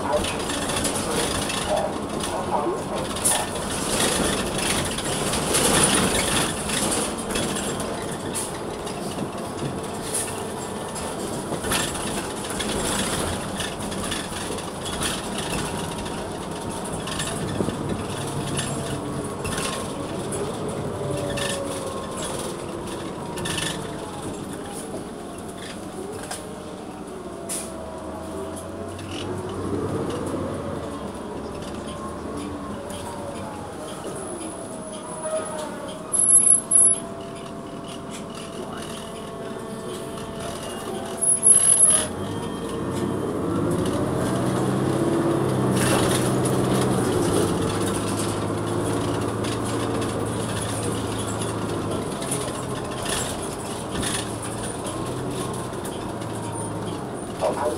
Thank you. All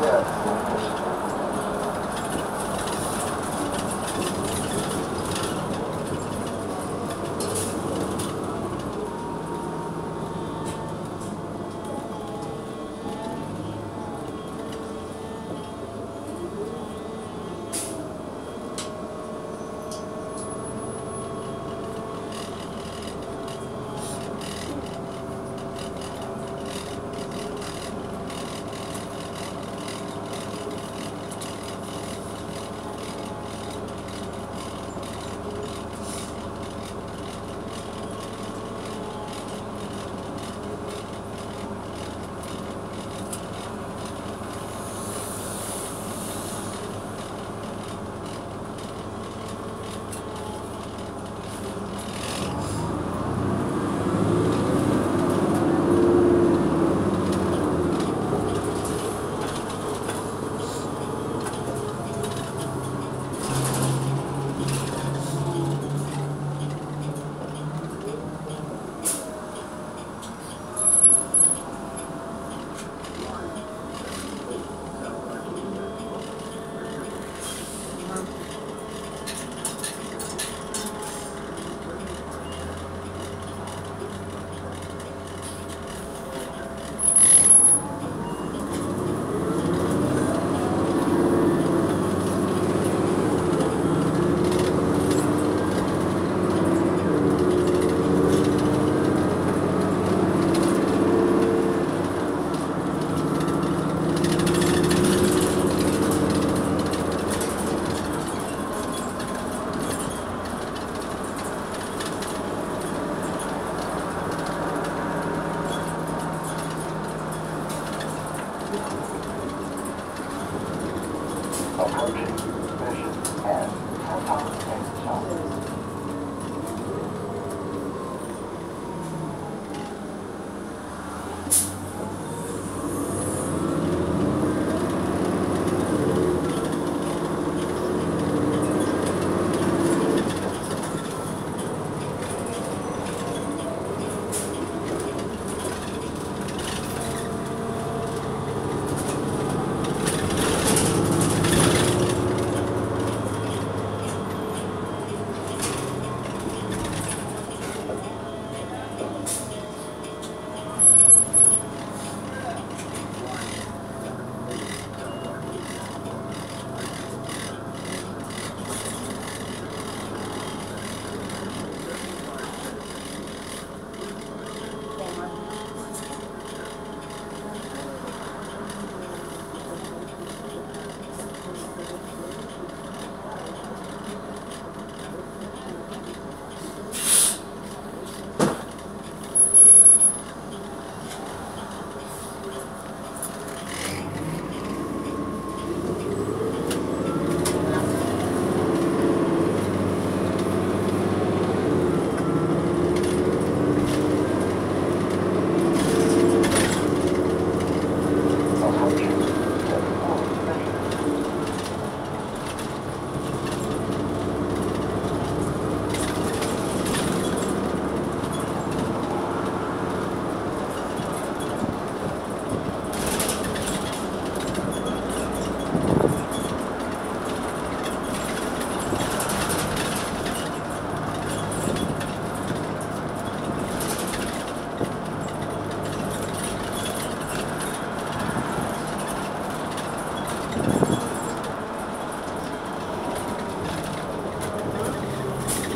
Yeah.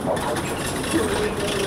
好好久。